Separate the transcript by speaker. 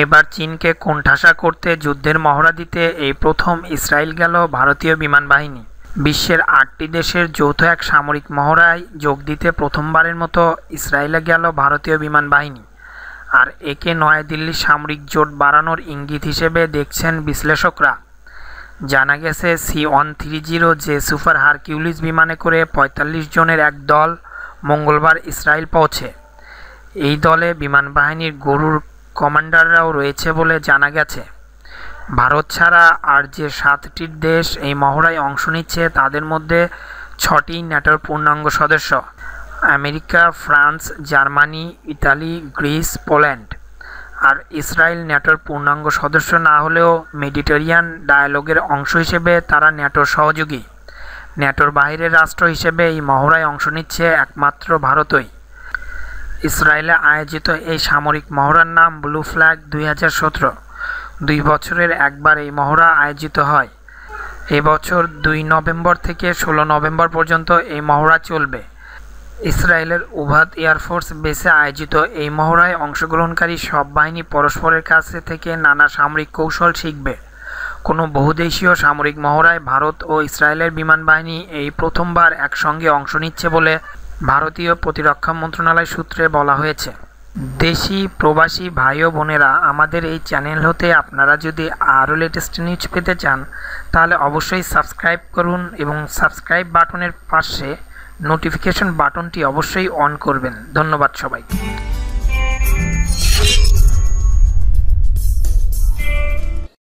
Speaker 1: এবার চীনকে কোণঠাসা করতে যুদ্ধের মহড়া দিতে এই প্রথম ইসরায়েল গেল ভারতীয় বিমান বাহিনী। বিশ্বের আটটি দেশের যৌথ এক সামরিক মহড়ায় যোগ দিতে প্রথমবারের মতো ইসরায়েলে গেল ভারতীয় বিমান বাহিনী। আর একে নয়াদিল্লির সামরিক জোট বাড়ানোর ইঙ্গিত হিসেবে দেখছেন বিশ্লেষকরা। জানা গেছে C one three zero J super Hercules বিমানে করে পঁয়তাল্লিশ জনের এক দল মঙ্গলবার ইসরায়েল পৌঁছে। এই দলে বিমান বাহিনীর গরুর কমান্ডাররাও রয়েছে বলে জানা গেছে। ভারত ছাড়া আর যে সাতটি দেশ এই মহড়ায় অংশ নিচ্ছে, তাদের মধ্যে ছটি ন্যাটোর পূর্ণাঙ্গ সদস্য। America, France, Germany, Italy, Greece, Poland. আর ইসরায়েল ন্যাটোর পূর্ণাঙ্গ সদস্য না হলেও মেডিটেরিয়ান ডায়ালগের অংশ হিসেবে তারা ন্যাটোর সহযোগী। ন্যাটোর বাইরের রাষ্ট্র হিসেবে এই মহড়ায় অংশ নিচ্ছে একমাত্র ভারতই। ইসরায়েলে আয়োজিত এই সামরিক মহড়ার নাম ব্লু ফ্ল্যাগ দুই দুই বছরের একবার এই মহড়া আয়োজিত হয়। এবছর দুই নভেম্বর থেকে ষোলো নভেম্বর পর্যন্ত এই মহড়া চলবে। ইসরায়েলের উভাদ এয়ারফোর্স বেসে আয়োজিত এই মহড়ায় অংশগ্রহণকারী সব বাহিনী পরস্পরের কাছে থেকে নানা সামরিক কৌশল শিখবে। কোনো বহুদেশীয় সামরিক মহড়ায় ভারত ও ইসরায়েলের বিমান বাহিনী এই প্রথমবার একসঙ্গে অংশ নিচ্ছে বলে ভারতীয় প্রতিরক্ষা মন্ত্রণালয় সূত্রে বলা হয়েছে। দেশি প্রবাসী ভাই ও বোনেরা আমাদের এই চ্যানেল হতে আপনারা যদি আরও লেটেস্ট নিউজ পেতে চান, তাহলে অবশ্যই সাবস্ক্রাইব করুন এবং সাবস্ক্রাইব বাটনের পাশে নোটিফিকেশন বাটনটি অবশ্যই অন করবেন। ধন্যবাদ সবাইকে।